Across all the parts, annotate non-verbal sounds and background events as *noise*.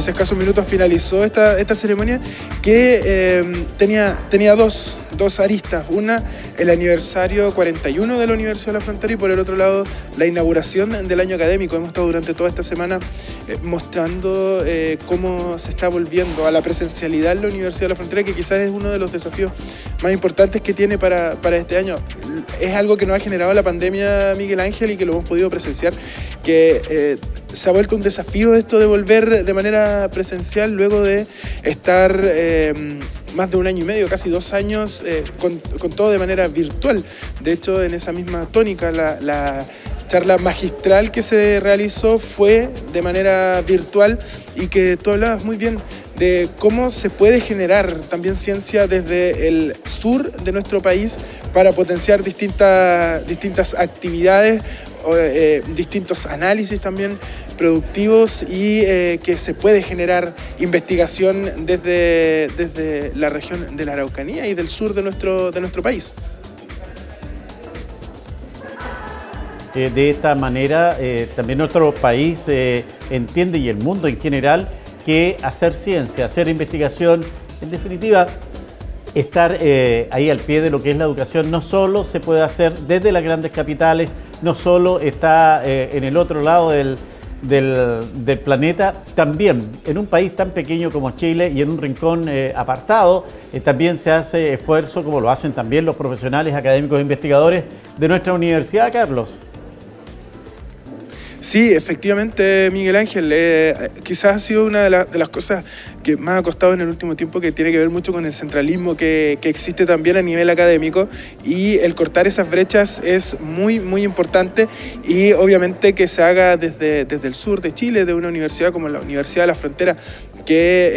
hace escasos minutos finalizó esta, esta ceremonia que eh, tenía, tenía dos, dos aristas. Una, el aniversario 41 de la Universidad de la Frontera y por el otro lado, la inauguración del año académico. Hemos estado durante toda esta semana eh, mostrando eh, cómo se está volviendo a la presencialidad en la Universidad de la Frontera, que quizás es uno de los desafíos más importantes que tiene para, para este año. Es algo que nos ha generado la pandemia, Miguel Ángel, y que lo hemos podido presenciar, que se ha vuelto un desafío esto de volver de manera presencial luego de estar eh, más de un año y medio, casi dos años, eh, con, todo de manera virtual. De hecho, en esa misma tónica, la, charla magistral que se realizó fue de manera virtual y que tú hablabas muy bien de cómo se puede generar también ciencia desde el sur de nuestro país para potenciar distintas, distintas actividades eh, distintos análisis también productivos y eh, que se puede generar investigación desde, desde la región de la Araucanía y del sur de nuestro, de nuestro país. Eh, de esta manera, también nuestro país entiende y el mundo en general que hacer ciencia, hacer investigación, en definitiva, estar ahí al pie de lo que es la educación, no solo se puede hacer desde las grandes capitales, no solo está eh, en el otro lado del, planeta, también en un país tan pequeño como Chile y en un rincón eh, apartado, eh, también se hace esfuerzo, como lo hacen también los profesionales académicos e investigadores de nuestra universidad, Carlos. Sí, efectivamente, Miguel Ángel. Eh, quizás ha sido una de, las cosas que más ha costado en el último tiempo, que tiene que ver mucho con el centralismo que, existe también a nivel académico. Y el cortar esas brechas es muy, muy importante. Y obviamente que se haga desde, desde el sur de Chile, de una universidad como la Universidad de la Frontera, que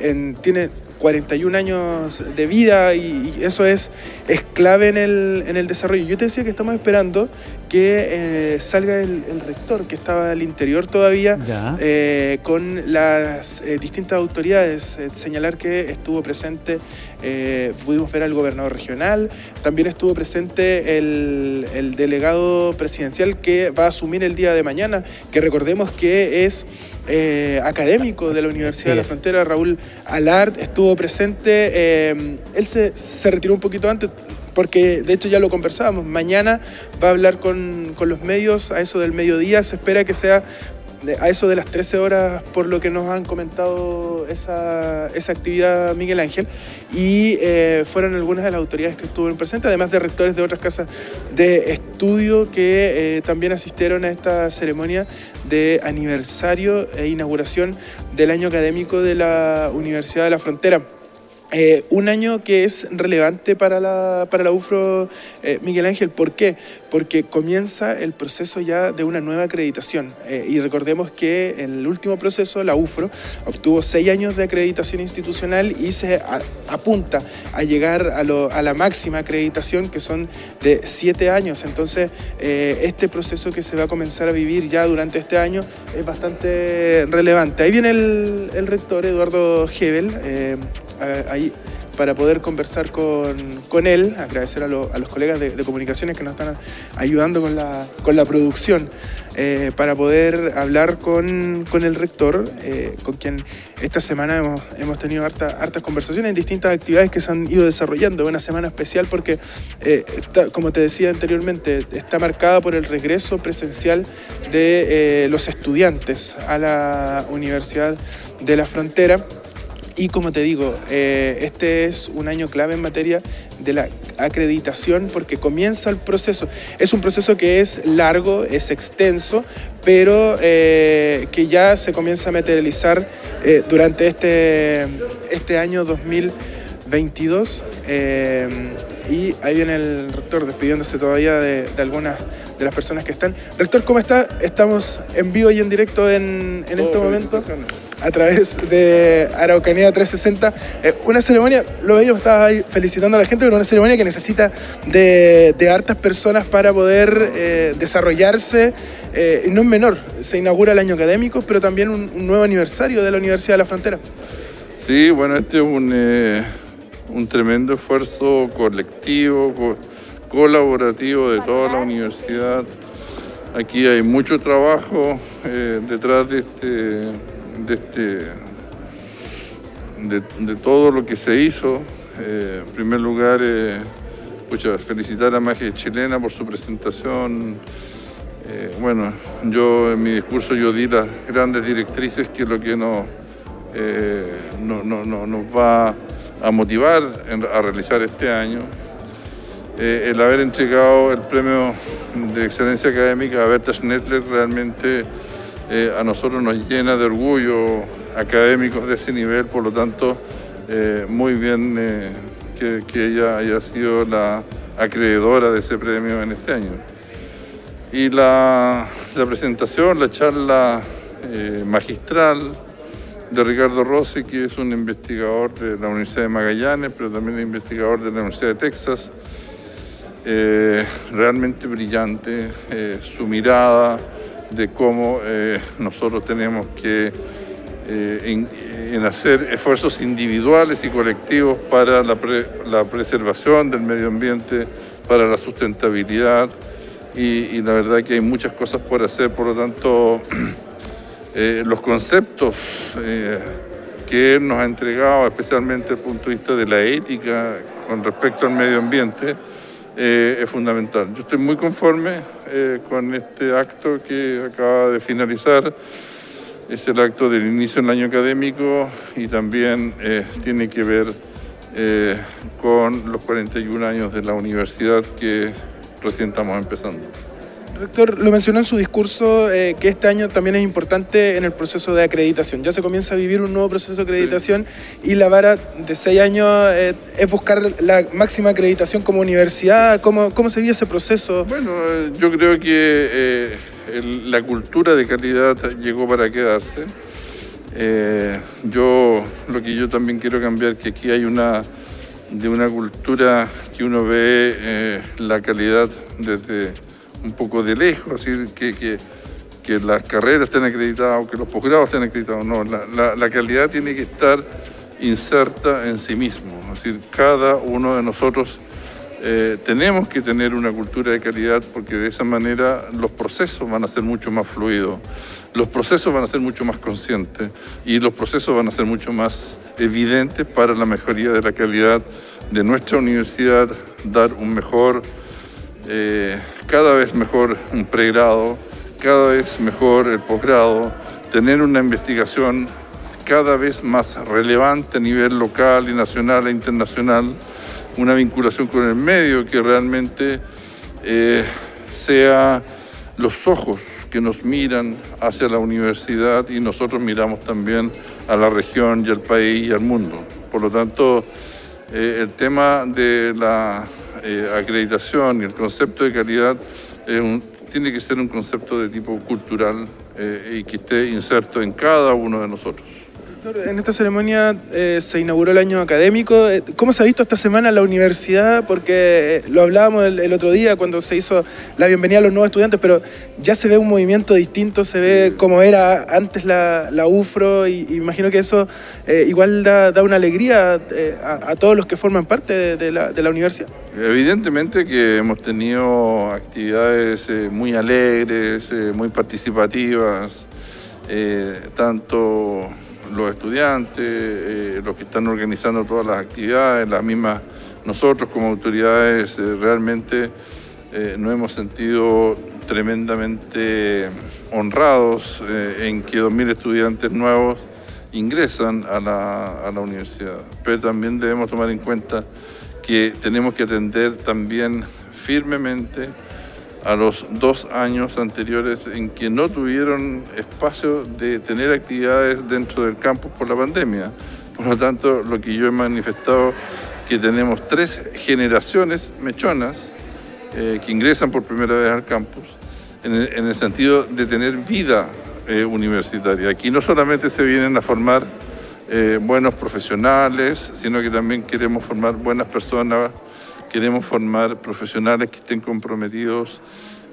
eh, tiene 41 años de vida y, eso es, es clave en el, en el, desarrollo. Yo te decía que estamos esperando que eh, salga el, rector, que estaba al interior todavía, eh, con las eh, distintas autoridades. señalar que estuvo presente, pudimos ver al gobernador regional, también estuvo presente el, el delegado presidencial que va a asumir el día de mañana, que recordemos que es... Eh, académico de la Universidad de la Frontera, Raúl Alard, estuvo presente. Eh, él se, retiró un poquito antes porque de hecho ya lo conversábamos. Mañana va a hablar con, con los medios a eso del mediodía. Se espera que sea a eso de las 13 horas, por lo que nos han comentado esa, esa actividad Miguel Ángel, y eh, fueron algunas de las autoridades que estuvieron presentes, además de rectores de otras casas de estudio que eh, también asistieron a esta ceremonia de aniversario e inauguración del año académico de la Universidad de la Frontera. Eh, un año que es relevante para la, para la UFRO, eh, Miguel Ángel. ¿Por qué? Porque comienza el proceso ya de una nueva acreditación. Eh, y recordemos que en el último proceso la UFRO obtuvo seis años de acreditación institucional y se apunta a llegar a, a, la máxima acreditación que son de siete años. Entonces, este proceso que se va a comenzar a vivir ya durante este año es bastante relevante. Ahí viene el, el rector Eduardo Hebel ahí para poder conversar con, él, agradecer a, los colegas de, comunicaciones que nos están ayudando con la, con la producción, eh, para poder hablar con, el rector, eh, con quien esta semana hemos, hemos tenido harta, hartas conversaciones en distintas actividades que se han ido desarrollando. Una semana especial porque, eh, como te decía anteriormente, está marcada por el regreso presencial de los estudiantes a la Universidad de la Frontera y como te digo, eh, este es un año clave en materia de la acreditación porque comienza el proceso. Es un proceso que es largo, es extenso, pero eh, que ya se comienza a materializar eh, durante este, este año 2022. y ahí viene el rector despidiéndose todavía de, algunas de las personas que están. Rector, ¿cómo está? Estamos en vivo y en directo en, en este momento a través de Araucanía 360. Eh, una ceremonia, lo veíamos, estaba ahí felicitando a la gente, pero una ceremonia que necesita de, hartas personas para poder eh, desarrollarse, eh, no es menor. Se inaugura el año académico, pero también un, nuevo aniversario de la Universidad de la Frontera. Sí, bueno, este es un, un tremendo esfuerzo colectivo, colaborativo de toda la universidad. Aquí hay mucho trabajo detrás de este de, este, de, todo lo que se hizo. Eh, en primer lugar, eh, felicitar a Magia Chilena por su presentación. Eh, bueno, yo en mi discurso yo di las grandes directrices que es lo que nos, no, nos va a motivar a realizar este año. el haber entregado el premio de excelencia académica a Berta Schnettler realmente eh, a nosotros nos llena de orgullo académicos de ese nivel, por lo tanto, eh, muy bien eh, que, ella haya sido la acreedora de ese premio en este año. Y la, presentación, la charla magistral de Ricardo Rossi, que es un investigador de la Universidad de Magallanes, pero también investigador de la Universidad de Texas, realmente brillante, su mirada, de cómo eh, nosotros tenemos que eh, en, hacer esfuerzos individuales y colectivos para la, preservación del medio ambiente, para la sustentabilidad y, la verdad que hay muchas cosas por hacer, por lo tanto *clears throat* eh, los conceptos que él nos ha entregado, especialmente desde el punto de vista de la ética con respecto al medio ambiente, eh, es fundamental. Yo estoy muy conforme eh, con este acto que acaba de finalizar. Es el acto del inicio del año académico y también eh, tiene que ver con los 41 años de la universidad que recién estamos empezando. Rector, lo mencionó en su discurso eh, que este año también es importante en el proceso de acreditación. Ya se comienza a vivir un nuevo proceso de acreditación y la vara de seis años eh, es buscar la máxima acreditación como universidad. ¿Cómo, cómo se vive ese proceso? Bueno, eh, yo creo que la cultura de calidad llegó para quedarse. yo lo que yo también quiero cambiar que aquí hay una de una cultura que uno ve la calidad desde un poco de lejos, así que, que, que las carreras estén acreditadas o que los posgrados estén acreditados. No, la, la, calidad tiene que estar inserta en sí mismo. Es decir, cada uno de nosotros eh, tenemos que tener una cultura de calidad porque de esa manera los procesos van a ser mucho más fluidos, los procesos van a ser mucho más conscientes y los procesos van a ser mucho más evidentes para la mejoría de la calidad de nuestra universidad, dar un mejor eh, cada vez mejor un pregrado, cada vez mejor el posgrado, tener una investigación cada vez más relevante a nivel local y nacional e internacional, una vinculación con el medio que realmente eh, sea los ojos que nos miran hacia la universidad y nosotros miramos también a la región y al país y al mundo. Por lo tanto, eh, el tema de la eh, acreditación y el concepto de calidad tiene que ser un concepto de tipo cultural eh, y que esté inserto en cada uno de nosotros en esta ceremonia eh, se inauguró el año académico. Eh, ¿Cómo se ha visto esta semana la universidad? Porque eh, lo hablábamos el, otro día cuando se hizo la bienvenida a los nuevos estudiantes, pero ya se ve un movimiento distinto, se ve como era antes la, UFRO y, imagino que eso igual da, una alegría a, todos los que forman parte de, la, de la universidad. Evidentemente que hemos tenido actividades muy alegres, muy participativas, tanto los estudiantes, eh, los que están organizando todas las actividades, las mismas nosotros como autoridades eh, realmente eh, nos hemos sentido tremendamente honrados en que 2.000 estudiantes nuevos ingresan a la, a la universidad. Pero también debemos tomar en cuenta que tenemos que atender también firmemente a los dos años anteriores en que no tuvieron espacio de tener actividades dentro del campus por la pandemia. Por lo tanto, lo que yo he manifestado que tenemos tres generaciones mechonas eh, que ingresan por primera vez al campus en el, sentido de tener vida eh, universitaria. Aquí no solamente se vienen a formar eh, buenos profesionales, sino que también queremos formar buenas personas queremos formar profesionales que estén comprometidos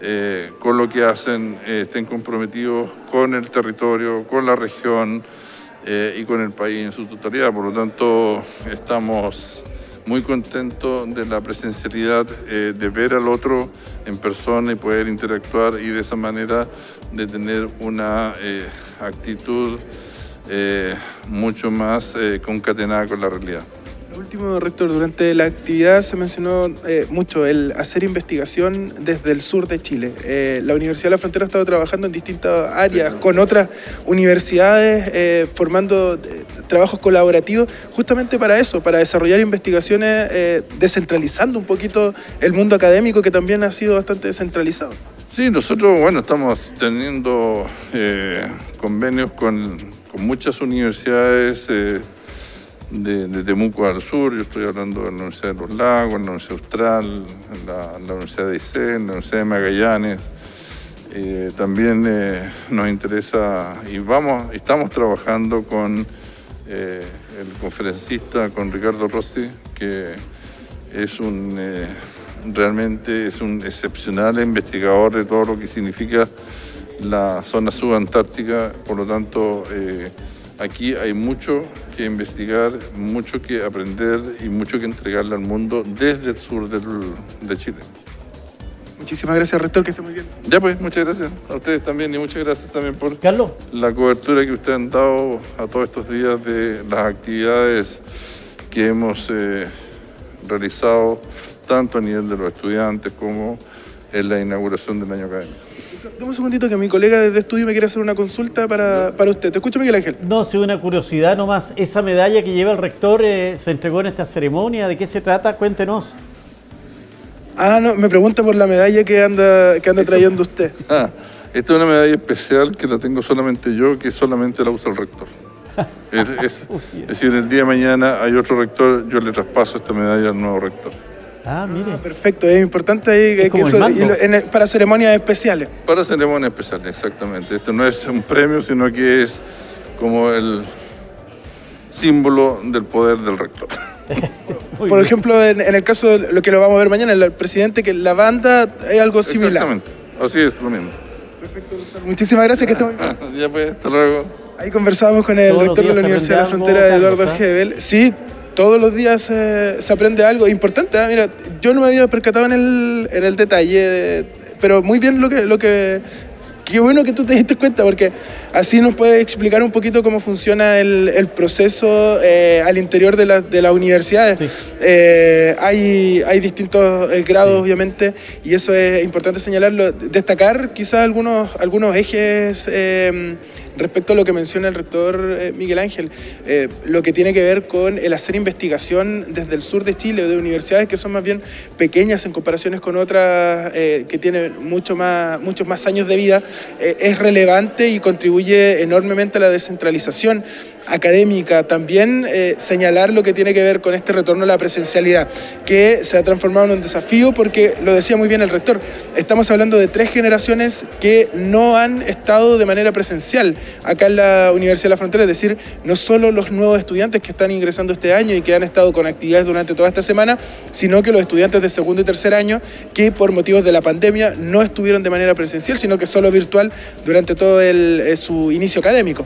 eh, con lo que hacen, eh, estén comprometidos con el territorio, con la región eh, y con el país en su totalidad. Por lo tanto, estamos muy contentos de la presencialidad, de ver al otro en persona y poder interactuar y de esa manera de tener una actitud mucho más concatenada con la realidad. Último, rector, durante la actividad se mencionó eh, mucho el hacer investigación desde el sur de Chile. Eh, la Universidad de la Frontera ha estado trabajando en distintas áreas con otras universidades, eh, formando trabajos colaborativos, justamente para eso, para desarrollar investigaciones descentralizando un poquito el mundo académico que también ha sido bastante descentralizado. Sí, nosotros, bueno, estamos teniendo convenios con, con, muchas universidades de, Temuco al sur, yo estoy hablando de la Universidad de los Lagos, la Universidad Austral, la, Universidad de Aysén, la Universidad de Magallanes. Eh, también eh, nos interesa y vamos, estamos trabajando con eh, el conferencista, con Ricardo Rossi, que es un realmente es un excepcional investigador de todo lo que significa la zona subantártica, por lo tanto aquí hay mucho que investigar, mucho que aprender y mucho que entregarle al mundo desde el sur de Chile. Muchísimas gracias, rector, que esté muy bien. Ya pues, muchas gracias a ustedes también y muchas gracias también por Carlos. la cobertura que ustedes han dado a todos estos días de las actividades que hemos eh, realizado tanto a nivel de los estudiantes como en la inauguración del año académico. Dame un segundito que mi colega de estudio me quiere hacer una consulta para, usted. ¿Te escucho, Miguel Ángel? No, sí, una curiosidad nomás. Esa medalla que lleva el rector eh, se entregó en esta ceremonia. ¿De qué se trata? Cuéntenos. Ah, no, me pregunta por la medalla que anda, que anda trayendo usted. *laughs* Ah, esta es una medalla especial que la tengo solamente yo, que solamente la usa el rector. *laughs* es, es decir, el día de mañana hay otro rector, yo le traspaso esta medalla al nuevo rector. Ah, mire. Ah, perfecto, es importante ahí que eso, para ceremonias especiales. Para ceremonias especiales, exactamente. Esto no es un premio, sino que es como el símbolo del poder del rector. *laughs* Por ejemplo, en, el caso de lo que lo vamos a ver mañana, el presidente, que la banda es algo similar. Exactamente, así es, lo mismo. Perfecto, doctor. Muchísimas gracias, que estemos *laughs* Ya pues, hasta luego. Ahí conversábamos con el rector de la Universidad de la Frontera, Eduardo Gebel. Sí, todos los días se aprende algo importante. ¿eh? Mira, yo no me había percatado en el, en el detalle, pero muy bien lo que, lo que... Qué bueno que tú te diste cuenta, porque así nos puedes explicar un poquito cómo funciona el, el proceso eh, al interior de, la, de las universidades. Eh, hay, hay distintos grados, obviamente, y eso es importante señalarlo. Destacar quizás algunos, algunos ejes respecto a lo que menciona el rector eh, Miguel Ángel, eh, lo que tiene que ver con el hacer investigación desde el sur de Chile o de universidades que son más bien pequeñas en comparaciones con otras eh, que tienen mucho más, muchos más años de vida, es relevante y contribuye enormemente a la descentralización académica, también eh, señalar lo que tiene que ver con este retorno a la presencialidad, que se ha transformado en un desafío porque, lo decía muy bien el rector, estamos hablando de tres generaciones que no han estado de manera presencial acá en la Universidad de la Frontera, es decir, no solo los nuevos estudiantes que están ingresando este año y que han estado con actividades durante toda esta semana, sino que los estudiantes de segundo y tercer año que por motivos de la pandemia no estuvieron de manera presencial, sino que solo virtual durante todo el, eh, su inicio académico.